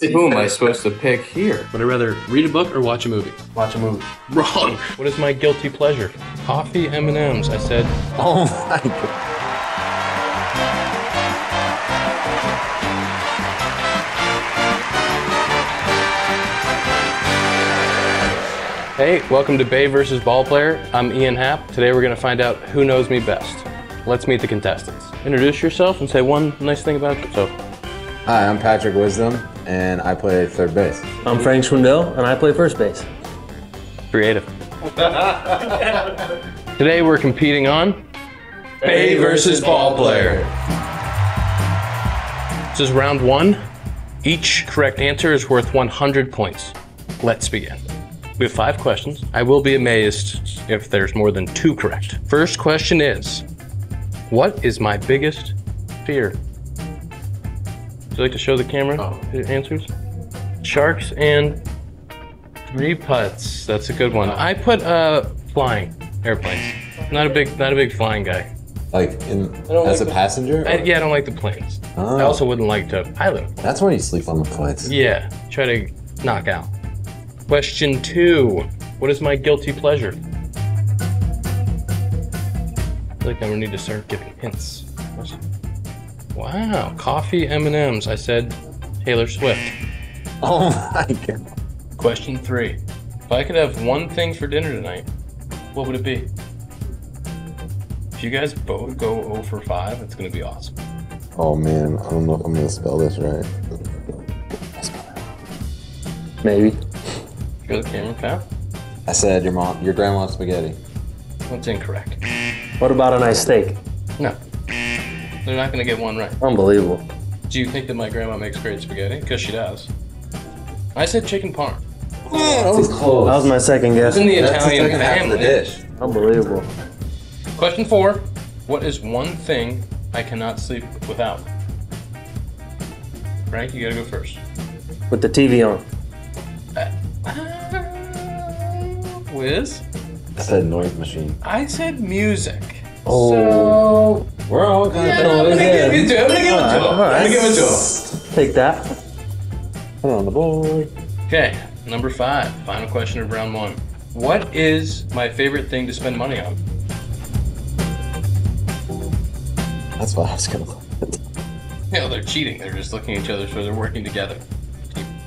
Who am I supposed to pick here? Would I rather read a book or watch a movie? Watch a movie. Wrong. What is my guilty pleasure? Coffee M&Ms. I said. Oh my god. Hey, welcome to Bae versus Ball Player. I'm Ian Happ. Today we're going to find out who knows me best. Let's meet the contestants. Introduce yourself and say one nice thing about yourself. Hi, I'm Patrick Wisdom, and I play third base. I'm Frank Schwindel, and I play first base. Creative. Today we're competing on Bae versus Ball Player. This is round one. Each correct answer is worth 100 points. Let's begin. We have five questions. I will be amazed if there's more than two correct. First question is What is my biggest fear? Would you like to show the camera the answers? Sharks and three putts. That's a good one. I put uh flying airplanes. Not a big, not a big flying guy. Like in as like a the- passenger. I, yeah, I don't like the planes. I Oh. also wouldn't like to pilot. That's when you sleep on the flights. Yeah, try to knock out. Question two. What is my guilty pleasure? I feel like I need to start giving hints. Wow, coffee M&Ms. I said Taylor Swift. Oh my god. Question three. If I could have one thing for dinner tonight, what would it be? If you guys both go 0 for 5, it's gonna be awesome. Oh man, I don't know if I'm gonna spell this right. Maybe. You're the camera, pal. I said your mom, your grandma's spaghetti. That's incorrect. What about a nice steak? No. They're not gonna get one right. Unbelievable. Do you think that my grandma makes great spaghetti? Because she does. I said chicken parm. that was That was my second guess. It's in the Italian family. dish. Unbelievable. Question four. What is one thing I cannot sleep without? Frank, you gotta go first. With the TV on. Uh, uh, Wiz? I said noise machine. I said music. Oh. We're all kind So, I'm gonna give it to him. I'm gonna give it to him. I'm gonna give it to him. alright. Take that. Put it on the board. Okay, number five. Final question of round one. What is my favorite thing to spend money on? That's what I was gonna. No, they're cheating. They're just looking at each other, so they're working together.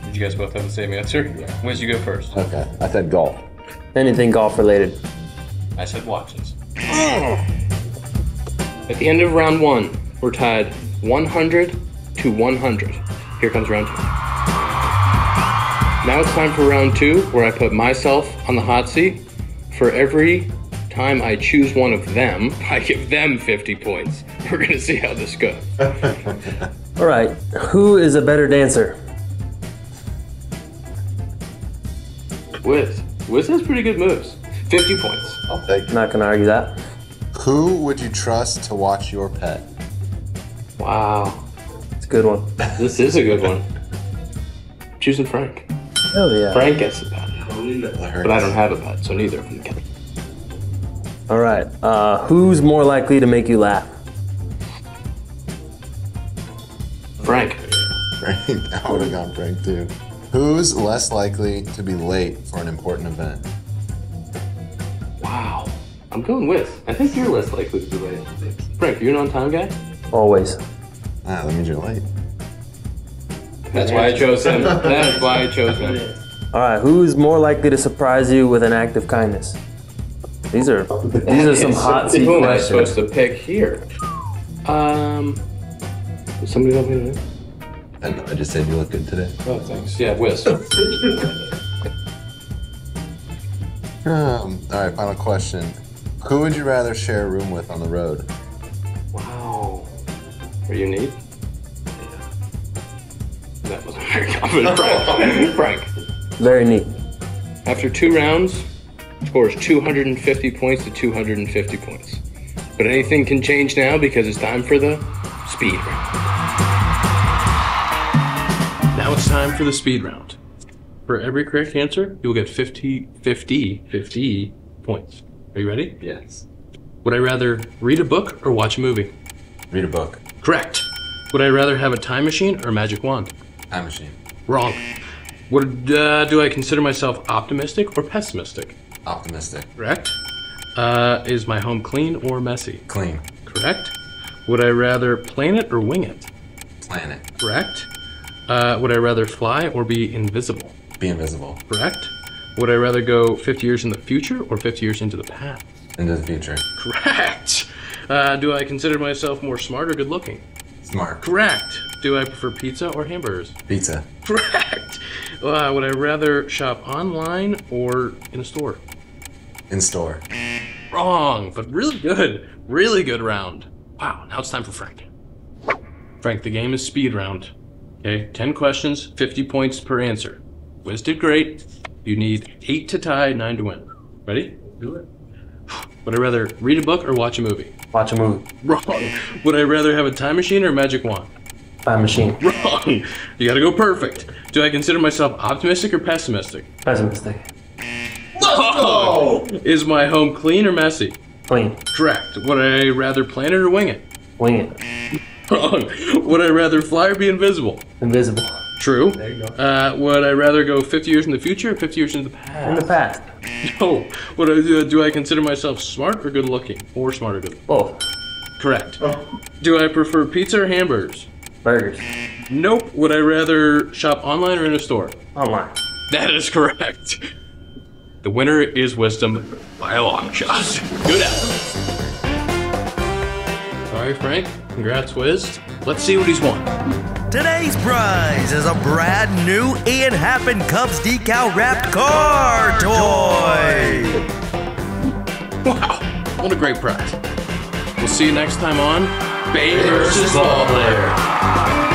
Did you guys both have the same answer? Yeah. Wiz, you go first. Okay, I said golf. Anything golf related. I said watches. Oh. At the end of round one, we're tied 100 to 100. Here comes round two. Now it's time for round two, where I put myself on the hot seat. For every time I choose one of them, I give them 50 points. We're gonna see how this goes. All right. Who is a better dancer? Wiz. Wiz has pretty good moves. 50 points. I'll take. Not gonna argue that. Who would you trust to watch your pet? Wow. It's a good one. This is a good one. Choosing Frank. Hell yeah. Frank gets the pet. But But I don't have a pet, so neither of them can. All right. Uh, who's more likely to make you laugh? Frank. Frank. I would have gone Frank too. Who's less likely to be late for an important event? Wow. I'm going with. I think you're less likely to be late. Frank, you're an on time guy? Always. Ah, that means you're late. That's why I chose him. That's why I chose him. All right. Who's more likely to surprise you with an act of kindness? These are these are some hot seat Who am I questions. supposed to pick here? Um. Does somebody help me to know? I, know, I just said you look good today. Oh, thanks. Yeah, Wiz. Um, all right, final question. Who would you rather share a room with on the road? wow. Are you neat? Yeah. That wasn't very confident. Frank. Frank. Very neat. After two rounds, scores 250 points to 250 points. But anything can change now because it's time for the speed round. Now it's time for the speed round. For every correct answer, you will get 50, 50, 50 points. Are you ready? Yes. Would I rather read a book or watch a movie? Read a book. Correct. Would I rather have a time machine or a magic wand? Time machine. Wrong. Would, uh, do I consider myself optimistic or pessimistic? Optimistic. Correct. Uh, is my home clean or messy? Clean. Correct. Would I rather plan it or wing it? Planet. Correct. Uh, would I rather fly or be invisible? Be invisible. Correct. Would I rather go 50 years in the future or 50 years into the past? Into the future. Correct. Uh, do I consider myself more smart or good looking? Smart. Correct. Do I prefer pizza or hamburgers? Pizza. Correct. Uh, would I rather shop online or in a store? In store. Wrong, but really good. Really good round. Wow, now it's time for Frank. Frank, the game is speed round. Okay, 10 questions, 50 points per answer. Wiz did great. You need 8 to tie, 9 to win. Ready? Do it. Would I rather read a book or watch a movie? Watch a movie. Wrong. Would I rather have a time machine or a magic wand? Time machine. Wrong. You gotta go perfect. Do I consider myself optimistic or pessimistic? Pessimistic. Oh! Is my home clean or messy? Clean. Correct. Would I rather plan it or wing it? Wing it. Wrong. Would I rather fly or be invisible? Invisible. True. There you go. Uh, would I rather go 50 years in the future or 50 years into the past? In the past. No. Would I do, do I consider myself smart or good looking? Or smart or good? Both. Correct. Do I prefer pizza or hamburgers? Burgers. Nope. Would I rather shop online or in a store? Online. That is correct. The winner is Wisdom by a long shot. Good effort. All right, Frank. Congrats, Wiz. Let's see what he's won. Today's prize is a brand new Ian Happen Cubs decal wrapped car toy. Wow, what a great prize. We'll see you next time on Bae versus Ball Player.